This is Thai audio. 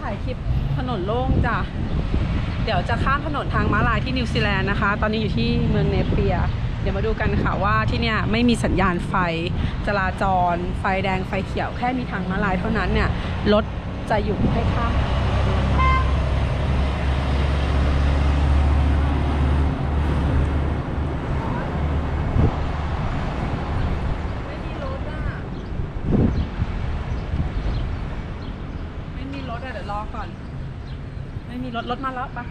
ถ่ายคลิปถนนโล่งจ้ะ เดี๋ยวจะข้ามถนนทางม้าลายที่นิวซีแลนด์นะคะ ตอนนี้อยู่ที่เมืองเนเปีย เดี๋ยวมาดูกันค่ะว่าที่เนี่ยไม่มีสัญญาณไฟ จราจร ไฟแดงไฟเขียวแค่มีทางม้าลายเท่านั้นเนี่ยรถจะหยุดให้ข้ามมีรถอะ ไม่มี รถอะเดี๋ยวรอก่อน ไม่มีรถรถมาแล้วปะ